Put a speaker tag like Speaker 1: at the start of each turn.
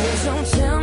Speaker 1: 我总。